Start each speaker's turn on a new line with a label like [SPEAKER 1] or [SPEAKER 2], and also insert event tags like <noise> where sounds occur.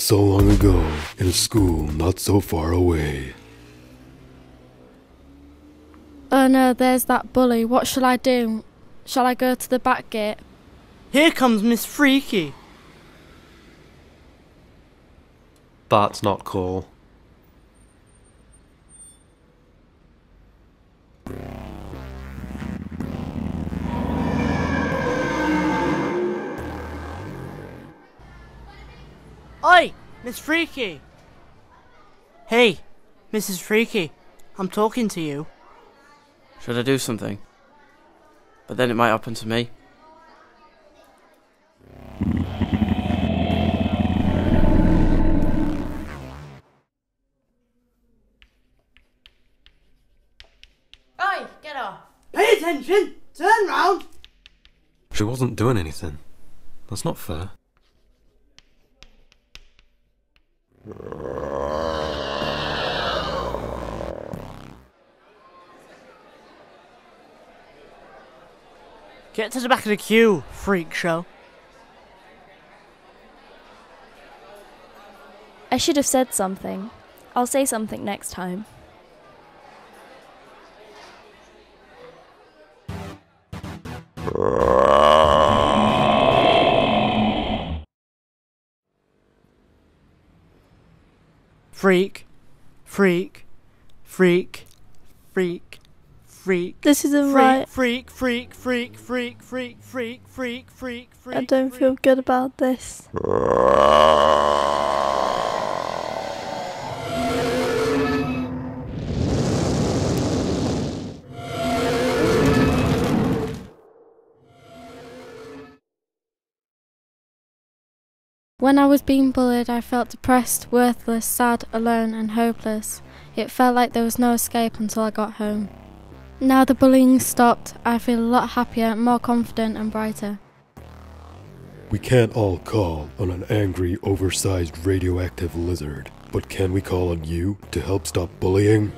[SPEAKER 1] Not so long ago, in a school not so far away.
[SPEAKER 2] Oh no, there's that bully. What shall I do? Shall I go to the back gate?
[SPEAKER 3] Here comes Miss Freaky.
[SPEAKER 4] That's not cool.
[SPEAKER 3] Miss Freaky. Hey, Mrs. Freaky, I'm talking to you.
[SPEAKER 5] Should I do something? But then it might happen to me.
[SPEAKER 3] Oi, get off. Pay attention. Turn round.
[SPEAKER 4] She wasn't doing anything. That's not fair.
[SPEAKER 3] Get to the back of the queue, freak show.
[SPEAKER 6] I should have said something. I'll say something next time. <laughs>
[SPEAKER 3] Freak, freak, freak, freak, freak.
[SPEAKER 6] This isn't
[SPEAKER 3] freak,
[SPEAKER 6] right.
[SPEAKER 3] Freak, freak, freak, freak, freak, freak, freak, freak, freak.
[SPEAKER 6] I don't feel good about this.
[SPEAKER 2] When I was being bullied, I felt depressed, worthless, sad, alone, and hopeless. It felt like there was no escape until I got home. Now the bullying stopped, I feel a lot happier, more confident, and brighter.
[SPEAKER 1] We can't all call on an angry, oversized radioactive lizard, but can we call on you to help stop bullying?